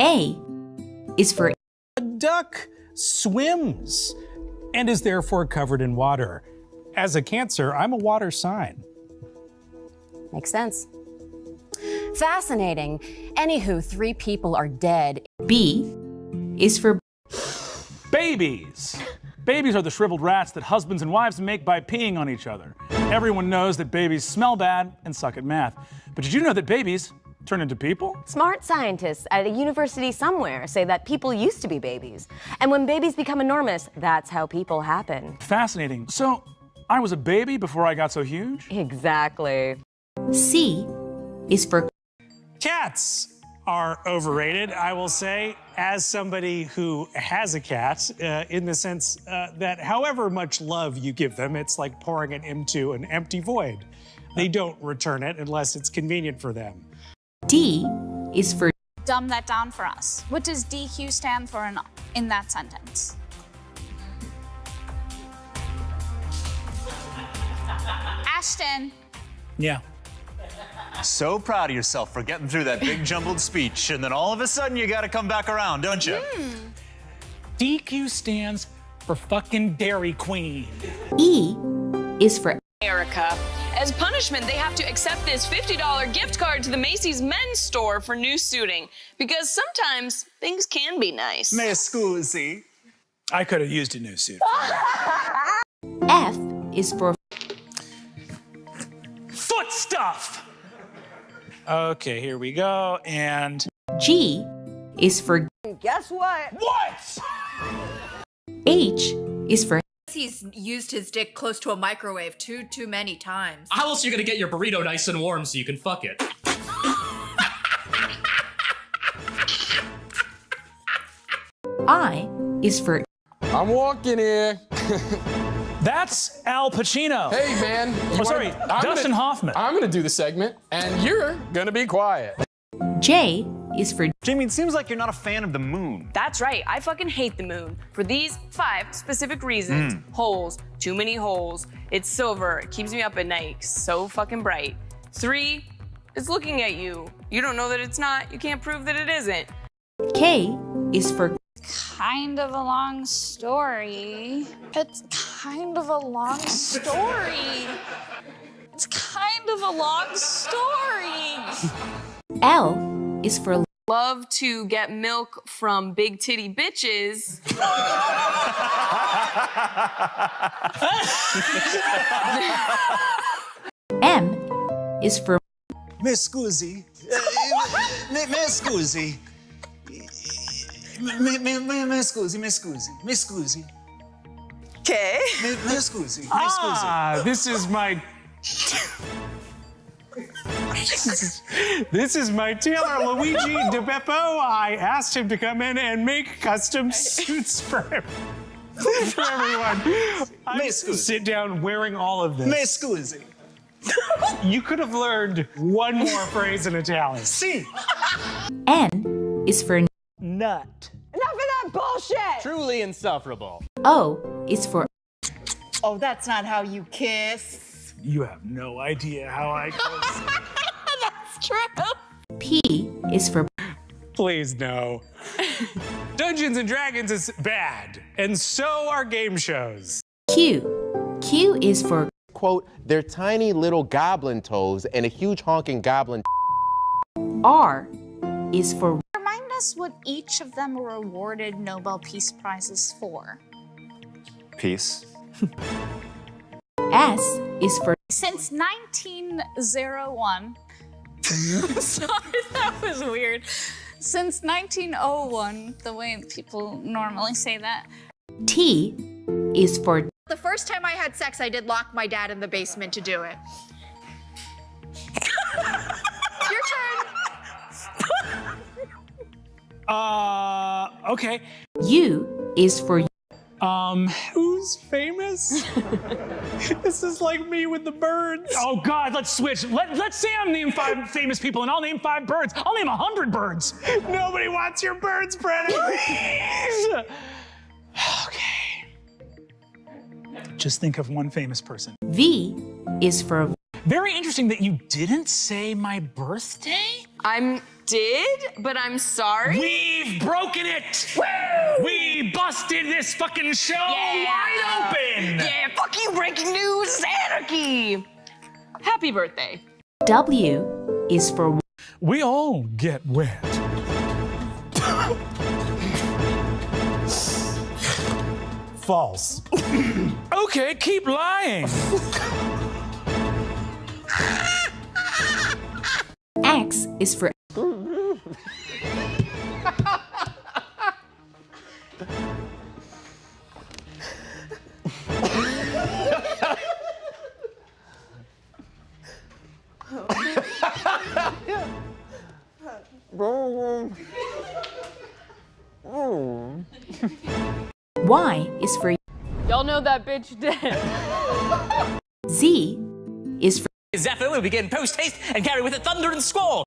A is for A duck swims and is therefore covered in water. As a Cancer, I'm a water sign. Makes sense. Fascinating. Anywho, three people are dead. B is for Babies. Babies are the shriveled rats that husbands and wives make by peeing on each other. Everyone knows that babies smell bad and suck at math. But did you know that babies turn into people? Smart scientists at a university somewhere say that people used to be babies. And when babies become enormous, that's how people happen. Fascinating. So, I was a baby before I got so huge? Exactly. C is for Cats are overrated, I will say, as somebody who has a cat, uh, in the sense uh, that however much love you give them, it's like pouring it into an empty void. They don't return it unless it's convenient for them. D is for Dumb that down for us. What does DQ stand for in, in that sentence? Ashton, Yeah. So proud of yourself for getting through that big jumbled speech, and then all of a sudden you gotta come back around, don't you? Hmm. DQ stands for fucking Dairy Queen. E is for America. As punishment, they have to accept this $50 gift card to the Macy's men's store for new suiting because sometimes things can be nice. Me scusi. I could have used a new suit. F is for Foot stuff! Okay, here we go. And G is for Guess what? what? H is for He's used his dick close to a microwave too too many times. How else are you gonna get your burrito nice and warm so you can fuck it? I is for I'm walking here. That's Al Pacino. Hey, man. you Oh, wanna- sorry, I'm Dustin gonna, Hoffman. I'm gonna do the segment, and you're gonna be quiet. J is for Jamie, it seems like you're not a fan of the moon. That's right, I fucking hate the moon for these five specific reasons. Hmm. Holes, too many holes. It's silver, it keeps me up at night, so fucking bright. Three, it's looking at you. You don't know that it's not, you can't prove that it isn't. K is for kind of a long story. It's kind of a long story. It's kind of a long story. L is for Love to get milk from big titty bitches. M is for Me scusi. Eh, Me, me scusi. Me, me, me, me scusi, me scusi, me scusi. Okay. Me, me scusi, me scusi. Ah, this is my. this is my tailor, Luigi DiBeppo. I asked him to come in and make custom suits for him. For everyone. I Me scusi. sit down wearing all of Me this. scusi. You could have learned one more phrase in Italian. Si. N is for Nut. Enough of that bullshit! Truly insufferable. O is for Oh, that's not how you kiss. You have no idea how I kiss. That's true. P is for Please no. Dungeons and Dragons is bad, and so are game shows. Q. Q is for Quote, they're tiny little goblin toes and a huge honking goblin. R is for Remind us what each of them were awarded Nobel Peace Prizes for. Peace. S is for Since 1901. Sorry, that was weird. Since 1901, the way people normally say that. T is for The first time I had sex, I did lock my dad in the basement to do it. Your turn. Uh, okay. U is for Um, who's famous? this is like me with the birds. Oh God, let's switch. Let, let's say I'm name five famous people and I'll name five birds. I'll name a hundred birds. Nobody wants your birds, Brennan. Please. okay. Just think of one famous person. V is for Very interesting that you didn't say my birthday. I'm did, but I'm sorry. We've broken it! We busted this fucking show yeah. wide open! Yeah, fuck you, breaking news, anarchy! Happy birthday. W is for We all get wet. False. Okay, keep lying. X is for Y is for Y'all know that bitch dead. Z is for Zephyr will begin post haste and carry with it thunder and squall.